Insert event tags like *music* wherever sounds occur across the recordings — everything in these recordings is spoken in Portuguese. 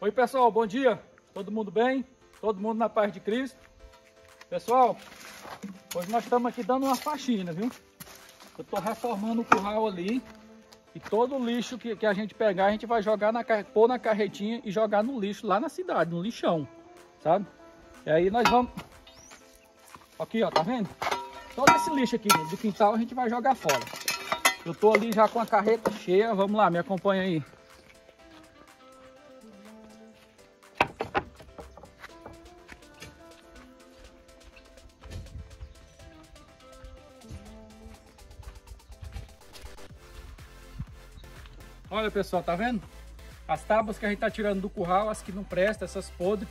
Oi pessoal, bom dia. Todo mundo bem? Todo mundo na paz de Cristo? Pessoal, hoje nós estamos aqui dando uma faxina, viu? Eu estou reformando o curral ali e todo o lixo que, que a gente pegar a gente vai jogar na, pôr na carretinha e jogar no lixo lá na cidade, no lixão, sabe? E aí nós vamos... Aqui ó, tá vendo? Todo esse lixo aqui do quintal a gente vai jogar fora. Eu tô ali já com a carreta cheia, vamos lá, me acompanha aí. Olha pessoal, tá vendo? As tábuas que a gente tá tirando do curral, as que não prestam, essas podres.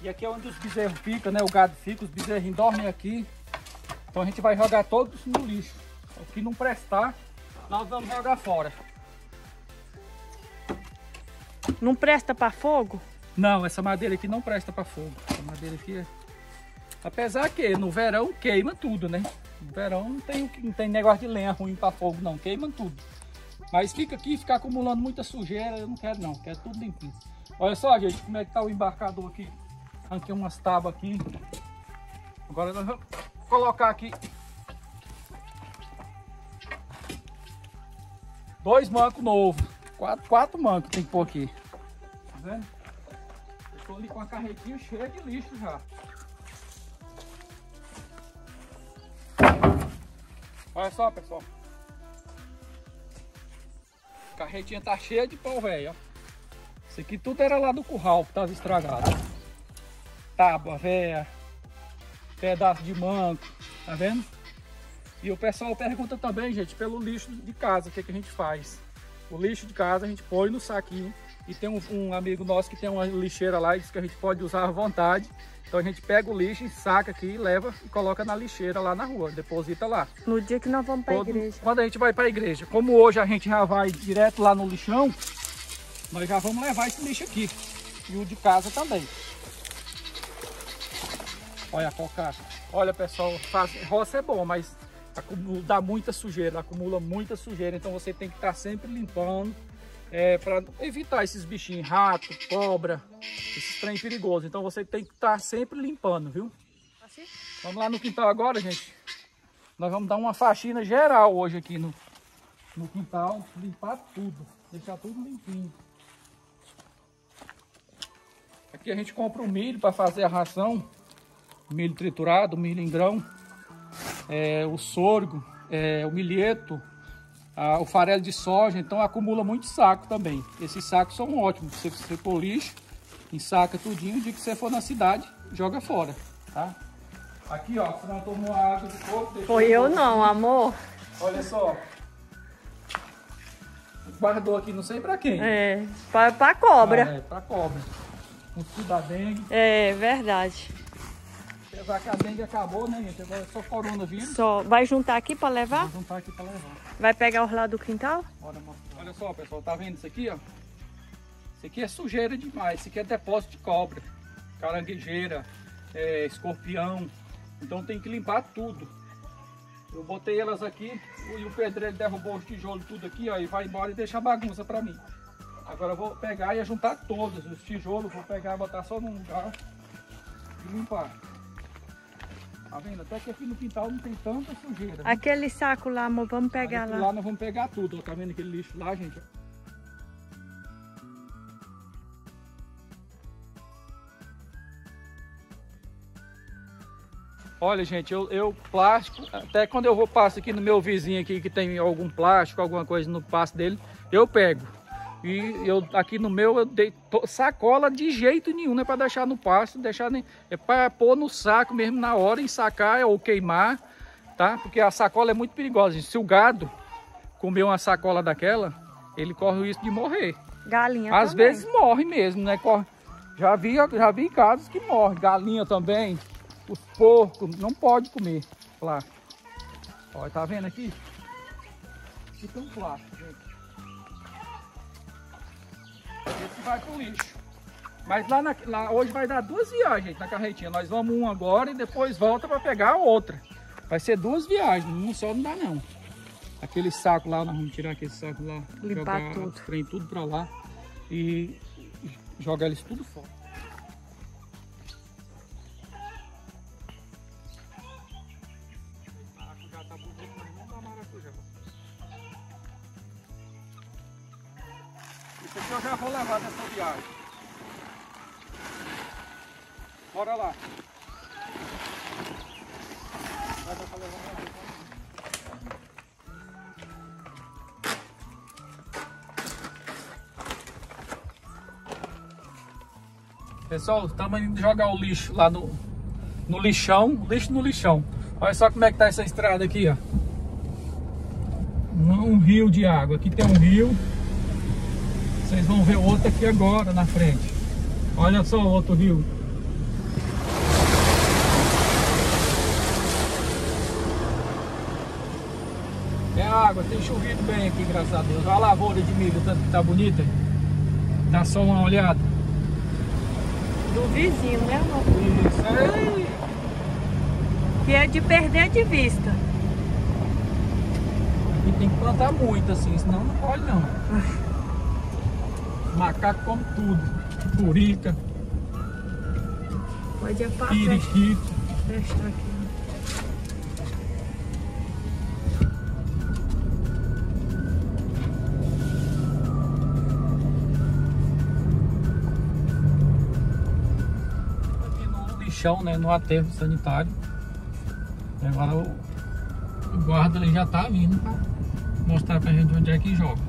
E aqui é onde os bezerros ficam, né? O gado fica, os bezerros dormem aqui. Então a gente vai jogar todos no lixo. O que não prestar, nós vamos jogar fora. Não presta para fogo? Não, essa madeira aqui não presta para fogo. Essa madeira aqui é... Apesar que no verão queima tudo, né? No verão não tem, não tem negócio de lenha ruim para fogo não, queima tudo. Mas fica aqui, fica acumulando muita sujeira, eu não quero não, quero tudo limpinho. Olha só, gente, como é que tá o embarcador aqui. Arranquei umas tábuas aqui. Agora nós vamos colocar aqui dois mancos novos. Quatro, quatro mancos tem que pôr aqui. Tá vendo? Eu tô ali com a carretinha cheia de lixo já. Olha só, pessoal. Carretinha tá cheia de pau velho. Isso aqui tudo era lá do curral que tava estragado. Tábua velha, pedaço de manco, tá vendo? E o pessoal pergunta também, gente, pelo lixo de casa, o que, que a gente faz. O lixo de casa a gente põe no saquinho e tem um, um amigo nosso que tem uma lixeira lá e diz que a gente pode usar à vontade. Então a gente pega o lixo, saca aqui, leva e coloca na lixeira lá na rua, deposita lá. No dia que nós vamos para a igreja. Quando a gente vai para a igreja. Como hoje a gente já vai direto lá no lixão, nós já vamos levar esse lixo aqui. E o de casa também. Olha a cocada. Olha pessoal, faz, roça é bom, mas dá muita sujeira, acumula muita sujeira. Então você tem que estar sempre limpando é, para evitar esses bichinhos, rato, cobra, esses trem perigosos. Então você tem que estar tá sempre limpando, viu? Assim? Vamos lá no quintal agora, gente. Nós vamos dar uma faxina geral hoje aqui no, no quintal, limpar tudo, deixar tudo limpinho. Aqui a gente compra o milho para fazer a ração, milho triturado, milho em grão, é, o sorgo, é, o milheto, a, o farelo de soja, então acumula muito saco também. Esses sacos são ótimos, você, você pôr lixo, ensaca tudinho, de que você for na cidade, joga fora, tá? Aqui, ó, você não tomou a água do coco. Foi eu não, amor. Olha só. Guardou aqui, não sei pra quem. É, pra, pra cobra. Ah, é, pra cobra. Fio da dengue. É, verdade. Que a dengue acabou, né, gente? Agora é só coronavírus. Só. Vai juntar aqui pra levar? Vai juntar aqui pra levar. Vai pegar os lados do quintal? Bora, Olha só, pessoal, tá vendo isso aqui, ó? Isso aqui é sujeira demais. Isso aqui é depósito de cobra, caranguejeira, é, escorpião. Então tem que limpar tudo. Eu botei elas aqui e o pedreiro derrubou os tijolos tudo aqui, ó, e vai embora e deixa a bagunça pra mim. Agora eu vou pegar e juntar todos os tijolos, vou pegar e botar só num lugar e limpar. Tá vendo? Até que aqui no quintal não tem tanta sujeira. Né? Aquele saco lá, amor, vamos pegar lá. Lá nós vamos pegar tudo, ó. Tá vendo aquele lixo lá, gente? Olha, gente, eu, eu, plástico, até quando eu vou passo aqui no meu vizinho aqui que tem algum plástico, alguma coisa no passo dele, eu pego. E eu aqui no meu eu dei sacola de jeito nenhum, não é para deixar no pasto, deixar nem é para pôr no saco mesmo na hora e sacar ou queimar, tá? Porque a sacola é muito perigosa. Se o gado comer uma sacola daquela, ele corre o risco de morrer. Galinha Às também. vezes morre mesmo, né? Corre. Já vi, já vi casos que morre. Galinha também, os porcos, não pode comer plástico. Olha, tá vendo aqui? Fica um plástico, gente. Vai pro lixo. Mas lá, na, lá, hoje vai dar duas viagens na carretinha. Nós vamos um agora e depois volta para pegar a outra. Vai ser duas viagens, um só não dá não. Aquele saco lá, nós vamos tirar aquele saco lá. Limpar jogar tudo. trem tudo para lá. E jogar eles tudo fora. Bora lá. Pessoal, estamos indo jogar o lixo lá no, no lixão, lixo no lixão. Olha só como é que tá essa estrada aqui, ó. Um rio de água. Aqui tem um rio. Vocês vão ver outro aqui agora na frente. Olha só o outro rio. Água, tem chovido bem aqui, graças a Deus. Olha a lavoura de milho, tanto que tá bonita. Dá só uma olhada. Do vizinho, né, amor? Isso aí. Que é de perder de vista. E tem que plantar muito assim, senão não pode não. *laughs* Macaco come tudo. Purica, Pode é pra periquito. prestar aqui. Lixão, né? No aterro sanitário. E agora o, o guarda ele já tá vindo pra mostrar pra gente onde é que joga.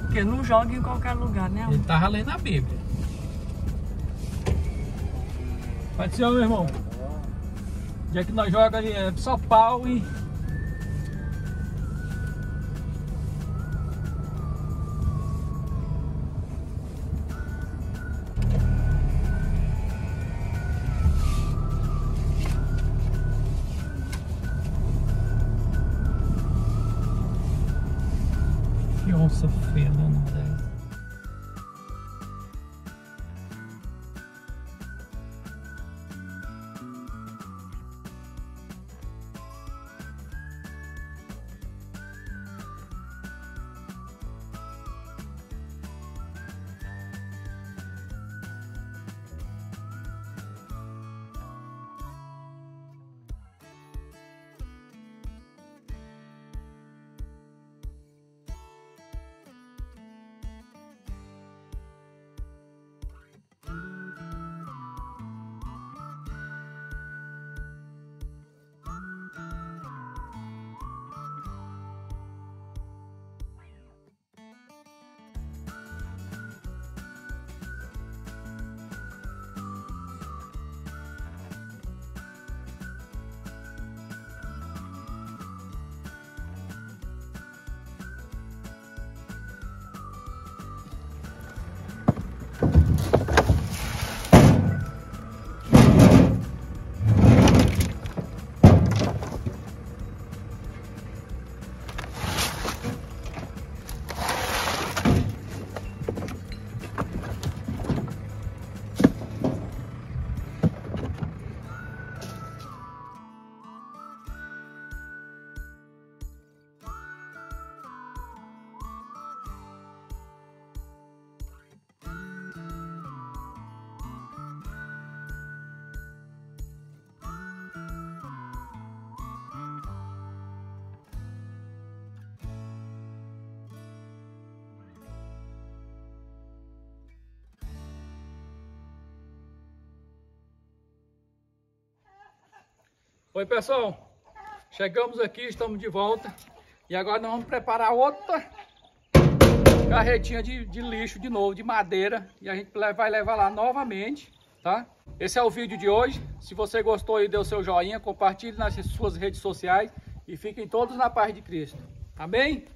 Porque não joga em qualquer lugar, né? Ele tava lendo a Bíblia. Pode ser, meu irmão. Onde é que nós joga ali? É só pau e. Que onça Oi pessoal, chegamos aqui, estamos de volta. E agora nós vamos preparar outra carretinha de, de lixo de novo, de madeira. E a gente vai levar lá novamente, tá? Esse é o vídeo de hoje, se você gostou aí, dê o seu joinha, compartilhe nas suas redes sociais e fiquem todos na paz de Cristo, amém?